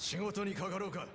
仕事にかかろうか。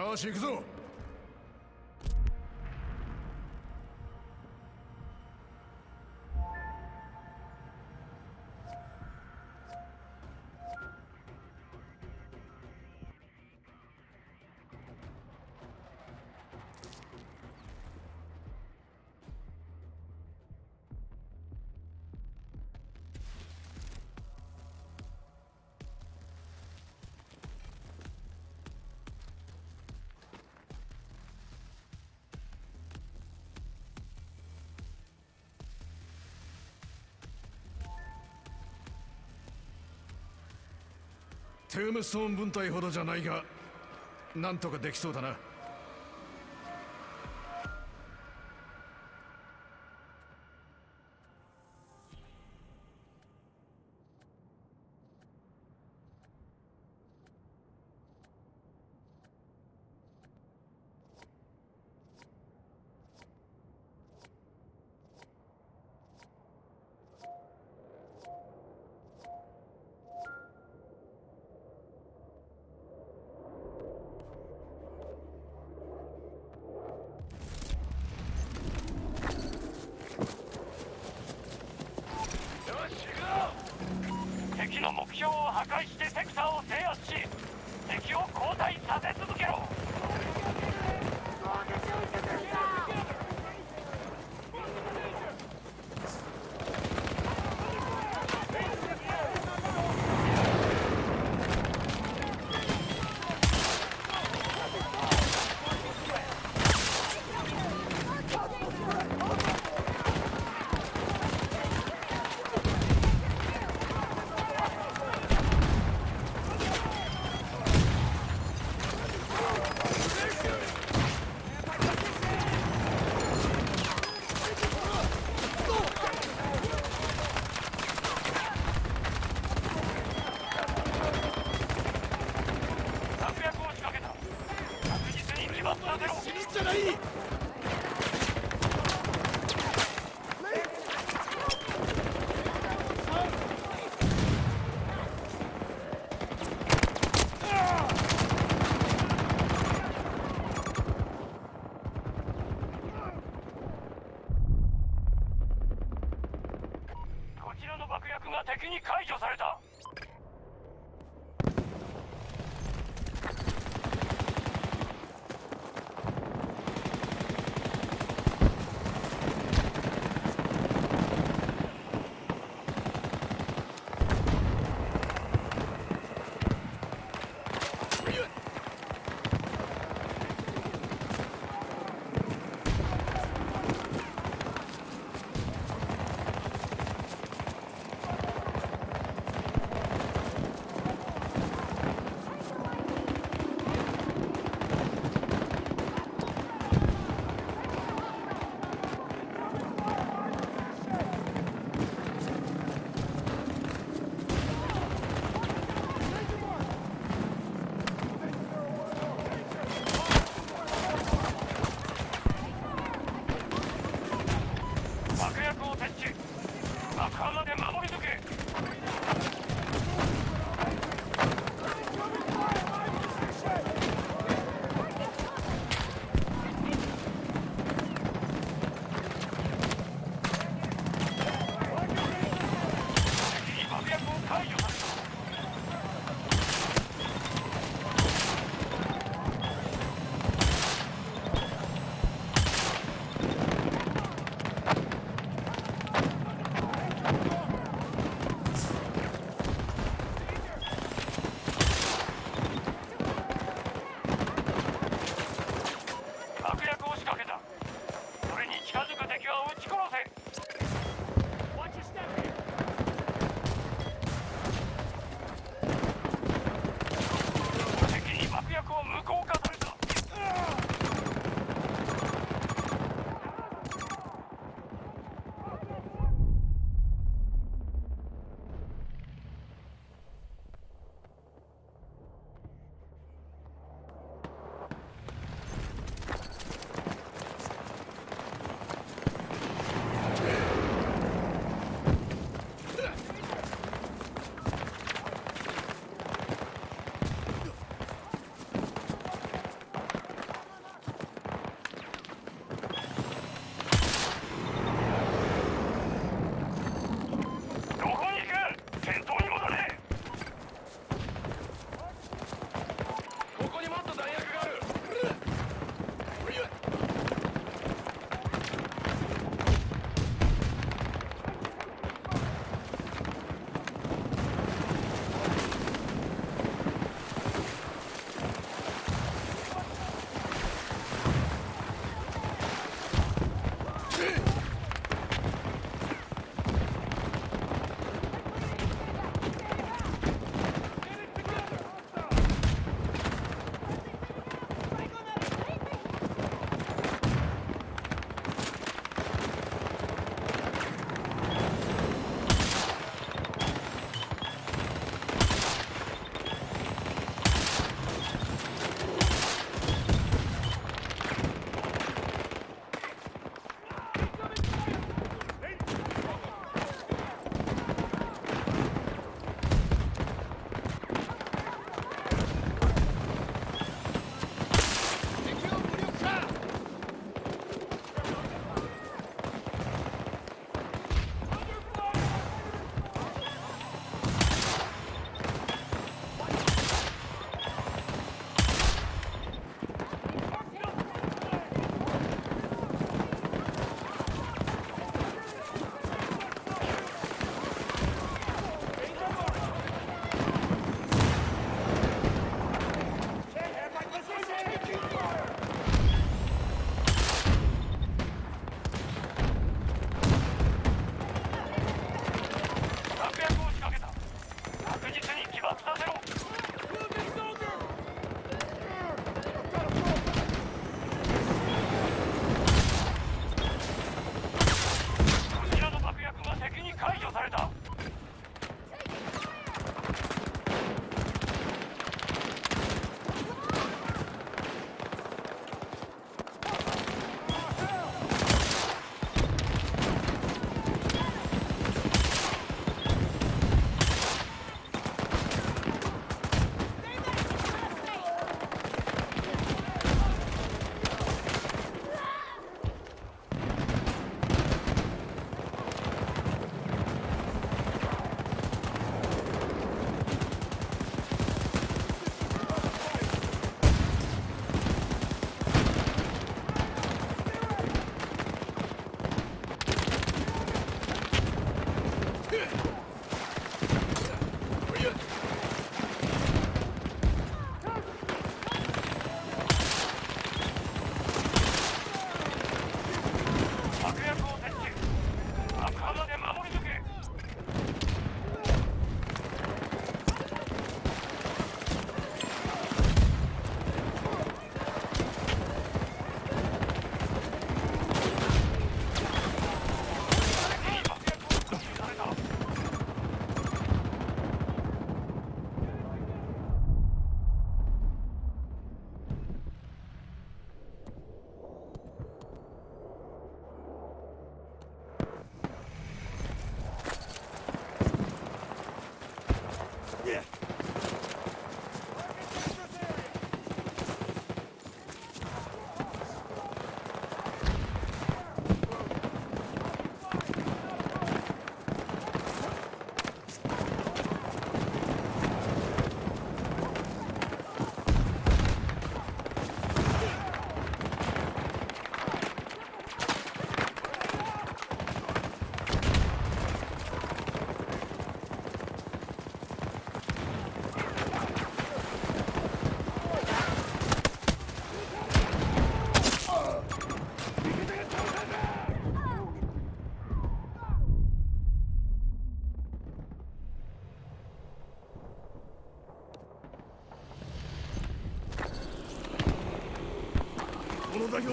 よし行くぞ。テームストーン分隊ほどじゃないがなんとかできそうだな。破壊して城の爆薬が敵に解除された。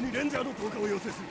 にレンジャーの投下を要請する。